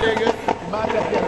Very good.